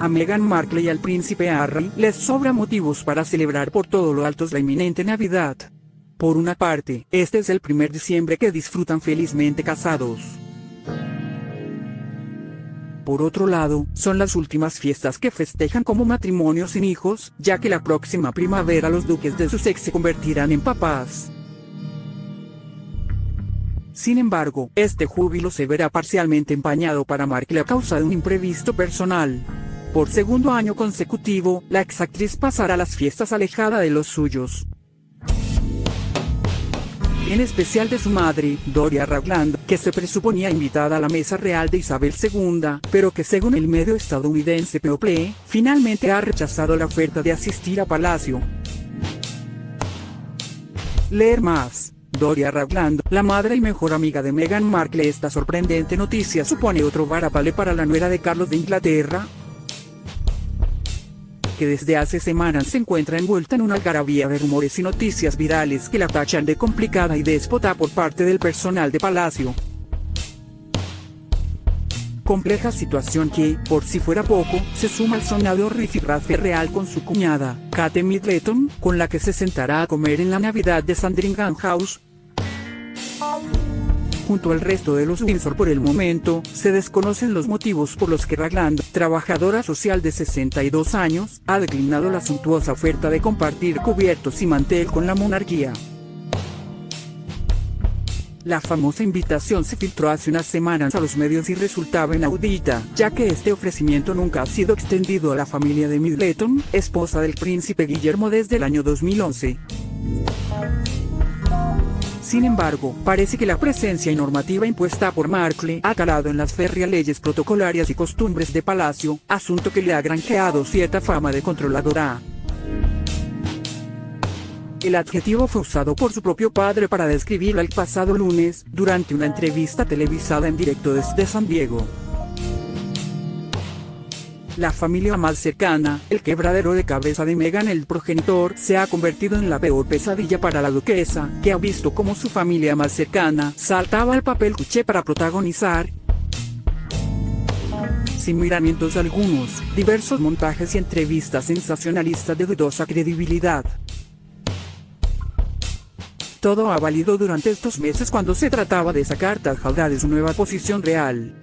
A Meghan Markle y al príncipe Harry les sobra motivos para celebrar por todo lo alto la inminente Navidad. Por una parte, este es el primer diciembre que disfrutan felizmente casados. Por otro lado, son las últimas fiestas que festejan como matrimonio sin hijos, ya que la próxima primavera los duques de Sussex se convertirán en papás. Sin embargo, este júbilo se verá parcialmente empañado para Markle a causa de un imprevisto personal. Por segundo año consecutivo, la exactriz pasará las fiestas alejada de los suyos. En especial de su madre, Doria Ragland, que se presuponía invitada a la mesa real de Isabel II, pero que según el medio estadounidense People, finalmente ha rechazado la oferta de asistir a Palacio. Leer más. Doria Ragland, la madre y mejor amiga de Meghan Markle. Esta sorprendente noticia supone otro varapale para la nuera de Carlos de Inglaterra, que desde hace semanas se encuentra envuelta en una algarabía de rumores y noticias virales que la tachan de complicada y déspota por parte del personal de Palacio. Compleja situación que, por si fuera poco, se suma al sonado rifirrafe real con su cuñada, Kate Middleton, con la que se sentará a comer en la Navidad de Sandringham House, Junto al resto de los Windsor por el momento, se desconocen los motivos por los que Ragland, trabajadora social de 62 años, ha declinado la suntuosa oferta de compartir cubiertos y mantel con la monarquía. La famosa invitación se filtró hace unas semanas a los medios y resultaba inaudita, ya que este ofrecimiento nunca ha sido extendido a la familia de Middleton, esposa del príncipe Guillermo desde el año 2011. Sin embargo, parece que la presencia normativa impuesta por Markle ha calado en las férreas leyes protocolarias y costumbres de Palacio, asunto que le ha granjeado cierta fama de controladora. El adjetivo fue usado por su propio padre para describirla el pasado lunes, durante una entrevista televisada en directo desde San Diego la familia más cercana, el quebradero de cabeza de Megan el progenitor, se ha convertido en la peor pesadilla para la duquesa, que ha visto cómo su familia más cercana saltaba al papel cuché para protagonizar, sin miramientos algunos, diversos montajes y entrevistas sensacionalistas de dudosa credibilidad. Todo ha valido durante estos meses cuando se trataba de sacar tajada de su nueva posición real.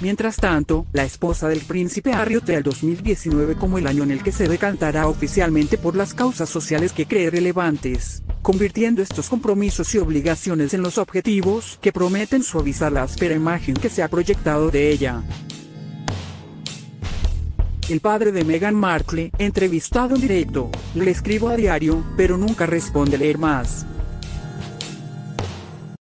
Mientras tanto, la esposa del príncipe Harry el 2019 como el año en el que se decantará oficialmente por las causas sociales que cree relevantes, convirtiendo estos compromisos y obligaciones en los objetivos que prometen suavizar la áspera imagen que se ha proyectado de ella. El padre de Meghan Markle, entrevistado en directo, le escribo a diario, pero nunca responde leer más.